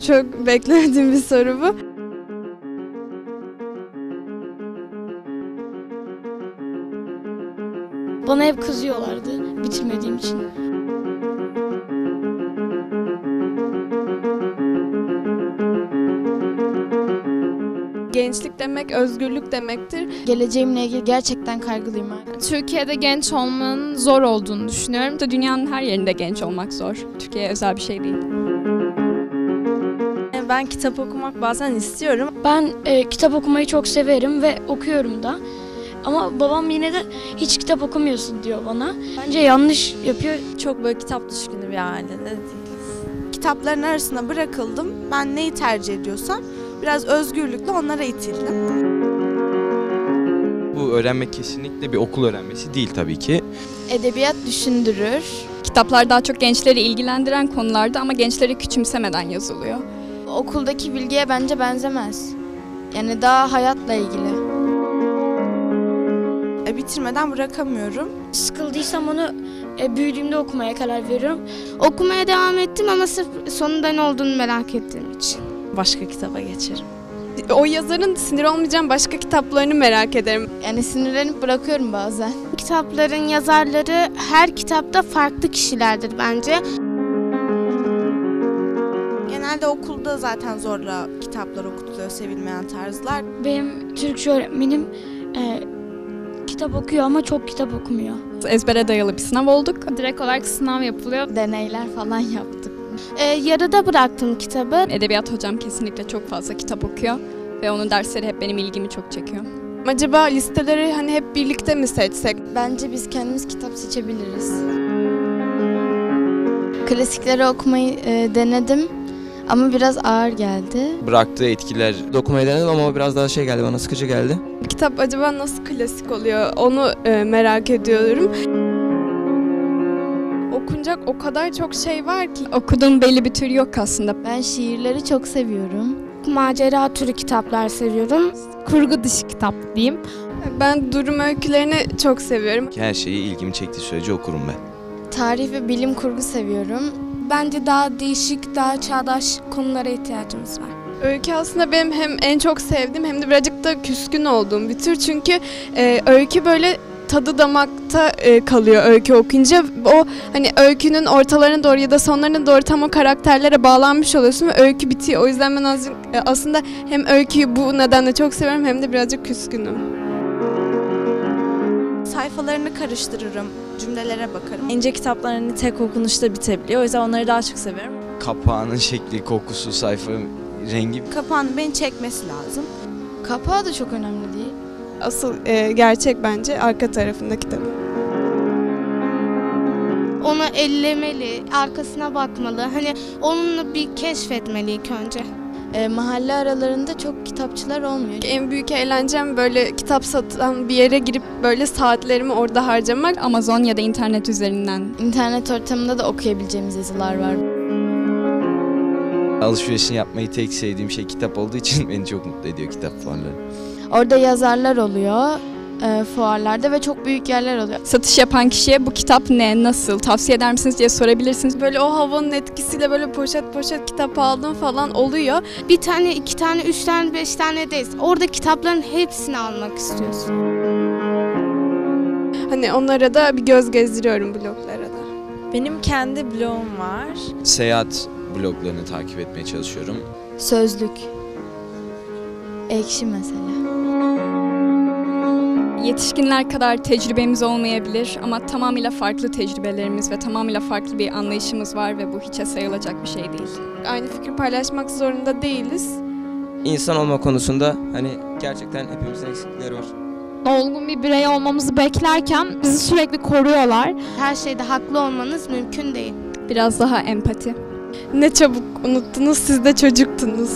Çok beklemediğim bir soru bu. Bana hep kızıyorlardı bitirmediğim için. Gençlik demek özgürlük demektir. Geleceğimle ilgili gerçekten kaygılıyım. Türkiye'de genç olmanın zor olduğunu düşünüyorum. Da dünyanın her yerinde genç olmak zor. Türkiye'ye özel bir şey değil. Ben kitap okumak bazen istiyorum. Ben e, kitap okumayı çok severim ve okuyorum da. Ama babam yine de hiç kitap okumuyorsun diyor bana. Bence yanlış yapıyor. Çok böyle kitap düşkünü bir ailede değiliz. kitapların arasına bırakıldım. Ben neyi tercih ediyorsam biraz özgürlükle onlara itildim. Bu öğrenmek kesinlikle bir okul öğrenmesi değil tabii ki. Edebiyat düşündürür. Kitaplar daha çok gençleri ilgilendiren konularda ama gençleri küçümsemeden yazılıyor. Okuldaki bilgiye bence benzemez. Yani daha hayatla ilgili. E, bitirmeden bırakamıyorum. Sıkıldıysam onu e, büyüdüğümde okumaya karar veriyorum. Okumaya devam ettim ama sırf sonunda ne olduğunu merak ettiğim için. Başka kitaba geçerim. O yazarın sinir olmayacağım başka kitaplarını merak ederim. Yani sinirlenip bırakıyorum bazen. Kitapların yazarları her kitapta farklı kişilerdir bence. Genelde okulda zaten zorla kitaplar okutuluyor sevilmeyen tarzlar. Benim Türkçe öğretmenim e, kitap okuyor ama çok kitap okumuyor. Ezbere dayalı bir sınav olduk. Direkt olarak sınav yapılıyor. Deneyler falan yaptık. Ee, yarıda bıraktım kitabı. Edebiyat hocam kesinlikle çok fazla kitap okuyor. Ve onun dersleri hep benim ilgimi çok çekiyor. Acaba listeleri hani hep birlikte mi seçsek? Bence biz kendimiz kitap seçebiliriz. Klasikleri okumayı e, denedim ama biraz ağır geldi. Bıraktığı etkiler Okumayı denedim ama biraz daha şey geldi bana sıkıcı geldi. Kitap acaba nasıl klasik oluyor onu e, merak ediyorum. Okunacak o kadar çok şey var ki. Okuduğum belli bir tür yok aslında. Ben şiirleri çok seviyorum. Macera türü kitaplar seviyorum. kurgu dışı kitap diyeyim. Ben durum öykülerini çok seviyorum. her şeyi ilgimi çektiği sürece okurum ben. Tarih ve bilim kurgu seviyorum. Bence daha değişik, daha çağdaş konulara ihtiyacımız var. Öykü aslında benim hem en çok sevdiğim hem de birazcık da küskün olduğum bir tür. Çünkü e, öykü böyle tadı damakta e, kalıyor öykü okuyunca. O hani öykünün ortalarına doğru ya da sonlarına doğru tam o karakterlere bağlanmış oluyorsun ve öykü bitiyor. O yüzden ben azıcık e, aslında hem öyküyü bu nedenle çok seviyorum hem de birazcık küskünüm. Sayfalarını karıştırırım, cümlelere bakarım. İnce kitaplar hani tek okunuşta bitebiliyor. O yüzden onları daha çok seviyorum. Kapağının şekli, kokusu, sayfa rengi Kapağının beni çekmesi lazım. Kapağı da çok önemli değil. Asıl e, gerçek bence arka tarafında kitabın. Onu ellemeli, arkasına bakmalı. Hani onunla bir keşfetmeli ilk önce. E, mahalle aralarında çok kitapçılar olmuyor. En büyük eğlencem böyle kitap satan bir yere girip böyle saatlerimi orada harcamak. Amazon ya da internet üzerinden İnternet ortamında da okuyabileceğimiz yazılar var. alışverişini yapmayı tek sevdiğim şey kitap olduğu için beni çok mutlu ediyor kitap fuarları. Orada yazarlar oluyor e, fuarlarda ve çok büyük yerler oluyor. satış yapan kişiye bu kitap ne, nasıl, tavsiye eder misiniz diye sorabilirsiniz. Böyle o havanın etkisiyle böyle poşet poşet kitap aldım falan oluyor. Bir tane, iki tane, üç tane, beş tane değil. Orada kitapların hepsini almak istiyorsun. Hani onlara da bir göz gezdiriyorum bloglara da. Benim kendi blogum var. Seyahat bloglarını takip etmeye çalışıyorum. Sözlük. Ekşi mesela. Yetişkinler kadar tecrübemiz olmayabilir ama tamamıyla farklı tecrübelerimiz ve tamamıyla farklı bir anlayışımız var ve bu hiçe sayılacak bir şey değil. Aynı fikri paylaşmak zorunda değiliz. İnsan olma konusunda hani gerçekten hepimizin eksiklikleri var. Olgun bir birey olmamızı beklerken bizi sürekli koruyorlar. Her şeyde haklı olmanız mümkün değil. Biraz daha empati. Ne çabuk unuttunuz siz de çocuktunuz.